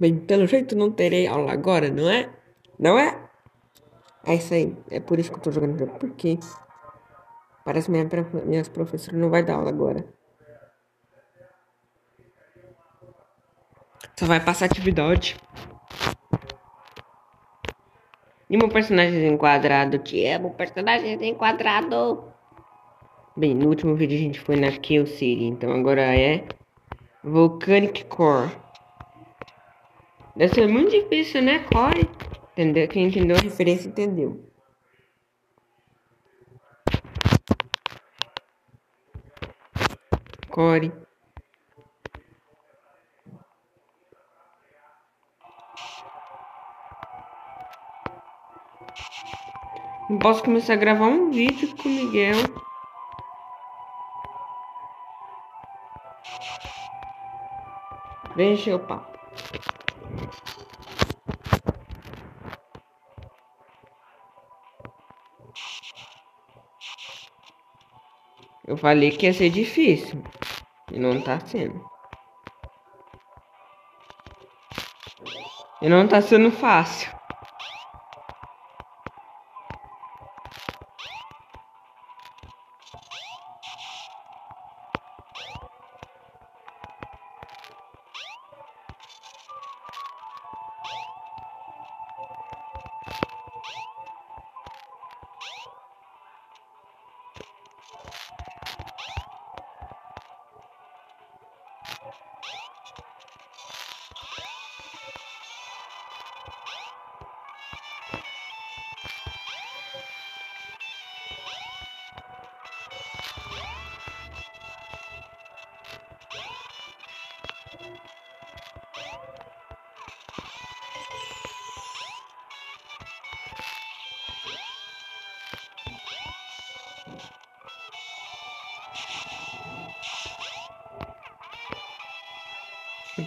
Bem, pelo jeito não terei aula agora, não é? Não é? É isso aí. É por isso que eu tô jogando jogo. Por quê? Parece que minha, minhas professoras não vai dar aula agora. Só vai passar atividade. E meu personagem enquadrado? Te amo, personagem enquadrado. Bem, no último vídeo a gente foi na Kill City, então agora é Volcanic Core. Deve ser muito difícil, né, Core? Entendeu? Quem entendeu a referência entendeu. Core. Não posso começar a gravar um vídeo com o Miguel. Vem encher o papo. Eu falei que ia ser difícil. E não tá sendo. E não tá sendo fácil.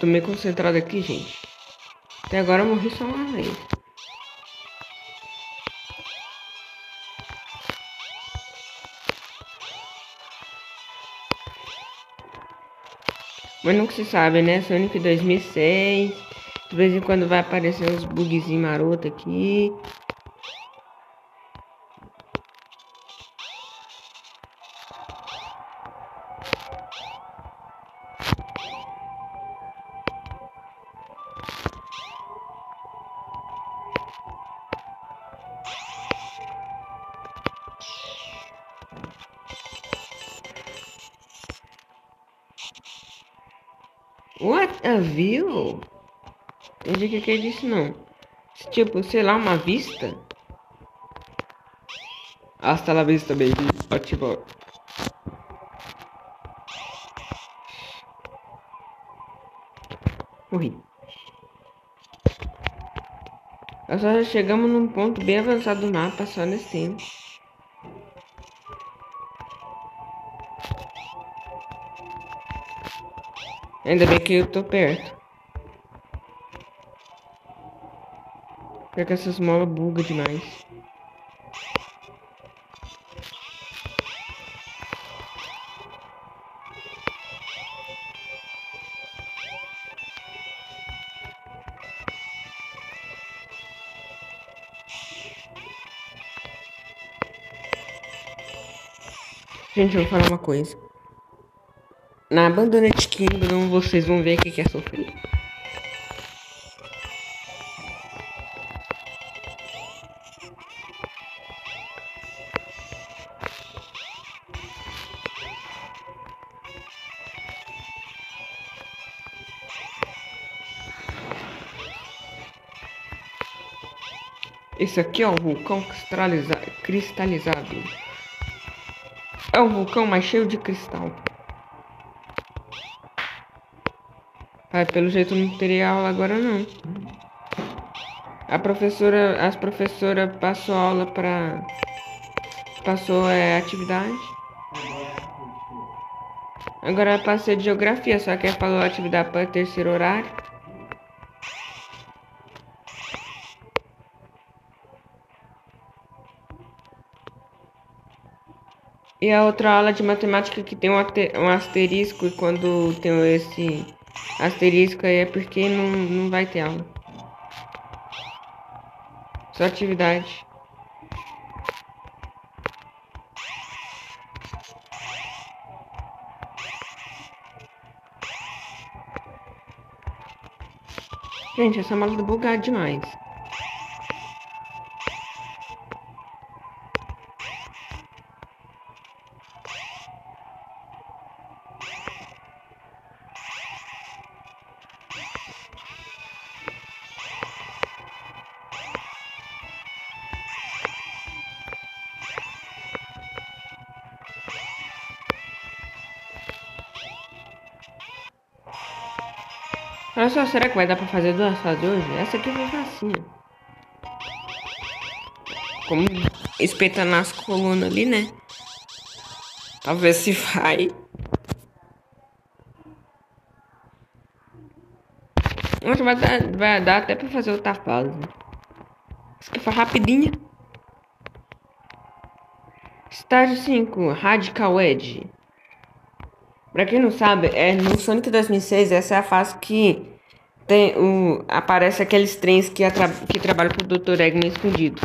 Tô meio concentrado aqui, gente. Até agora eu morri só uma vez. Mas nunca se sabe, né? Sonic 2006. De vez em quando vai aparecer uns bugzinhos maroto aqui. What a view? Entendi o que que é disso não. Tipo, sei lá, uma vista? Hasta la vista, baby. Ó, tipo... Morri. Nós já chegamos num ponto bem avançado do mapa só nesse tempo. Ainda bem que eu tô perto. Porque essas molas bugam demais. Gente, eu vou falar uma coisa. Na Abandoned Kingdom vocês vão ver o que é sofrer. Esse aqui é o vulcão cristalizado. É o vulcão mais cheio de cristal. Ah, pelo jeito não teria aula agora não. A professora, as professora passou aula para passou é, atividade. Agora passei de geografia, só que falou atividade para terceiro horário. E a outra aula de matemática que tem um asterisco e quando tem esse Asterisco aí é porque não, não vai ter aula. Só atividade. Gente, essa mala tá bugada demais. Olha só, será que vai dar pra fazer duas fases hoje? Essa aqui foi facinha. Como espetando nas colunas ali, né? Talvez se vai. Nossa, vai dar, vai dar até pra fazer outra fase. Isso aqui foi rapidinha. Estágio 5, Radical Edge. Pra quem não sabe, é no Sonic 2006, essa é a fase que tem o aparece aqueles trens que, atra, que trabalham pro Dr. Eggman escondido.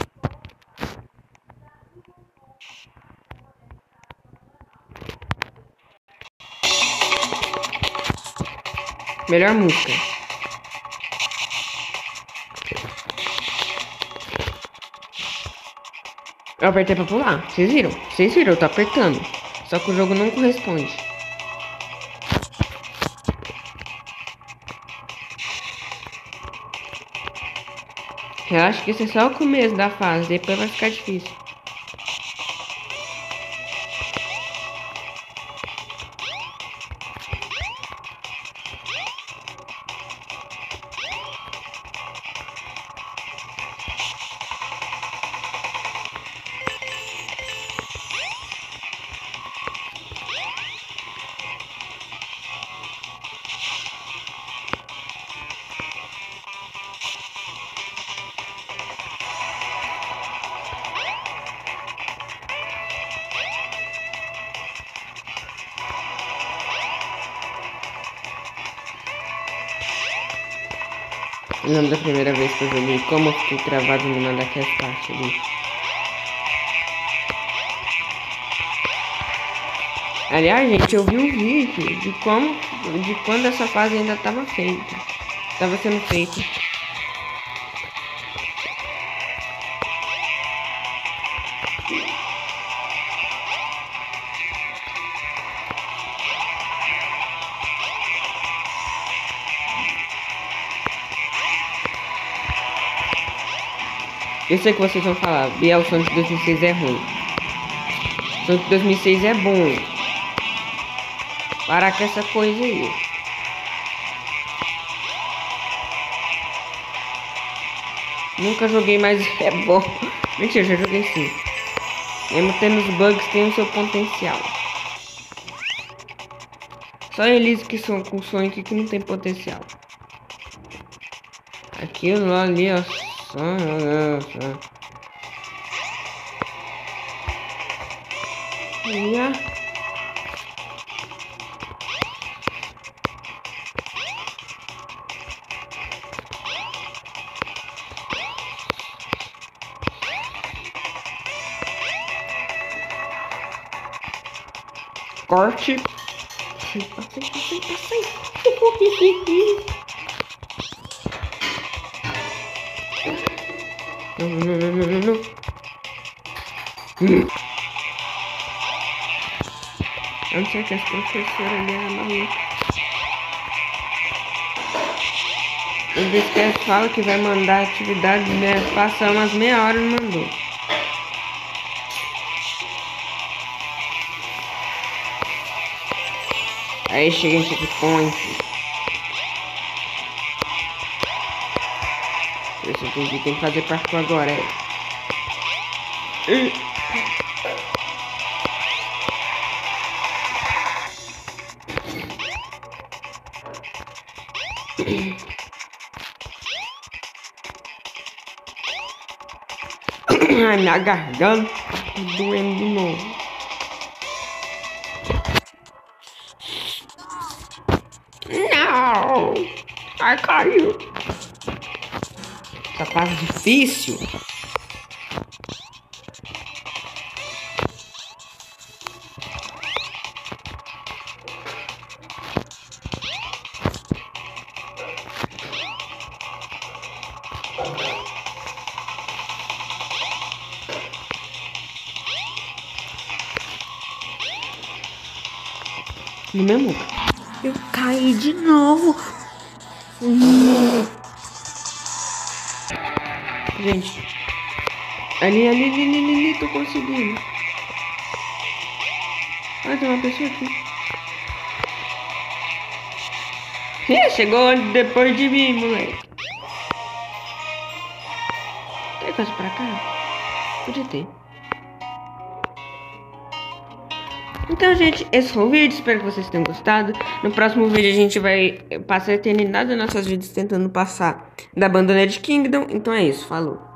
Melhor música. Eu apertei pra pular. Vocês viram? Vocês viram? Eu tô apertando. Só que o jogo não corresponde. Eu acho que esse é só o começo da fase, depois vai ficar difícil. Eu lembro da primeira vez que eu joguei, como eu fiquei travado no nada daquela parte ali. Aliás, gente, eu vi um vídeo de como, de quando essa fase ainda estava feita, estava sendo feita. Eu sei que vocês vão falar, Biel Sonic 2006 é ruim. Sonic 2006 é bom. Parar com essa coisa aí. Nunca joguei, mas é bom. Mentira, já joguei sim. Mesmo tendo os bugs, tem o seu potencial. Só eles que são com Sonic que não tem potencial. Aquilo ali, ó. Yeah. Corte. Passei, passei, passei. Não. Eu não sei que as professoras eram malucas. Às vezes que vai mandar atividade, né? Passar umas meia hora e mandou. Aí chega em checkpoint. Entendi, tem que fazer parkour agora. É. Ai, minha garganta tá doendo de novo. Não! Ai, caiu. Essa fase difícil. No mesmo. Eu caí de novo. Gente. Ali, ali, ali, ali, ali, tô conseguindo. Ah, tem uma pessoa aqui. Ih, chegou depois de mim, moleque. Tem coisa pra cá? Podia ter. Então, gente, esse foi o vídeo. Espero que vocês tenham gostado. No próximo vídeo a gente vai passar a eternidade das nossas vidas tentando passar da Abandoned Kingdom. Então é isso. Falou.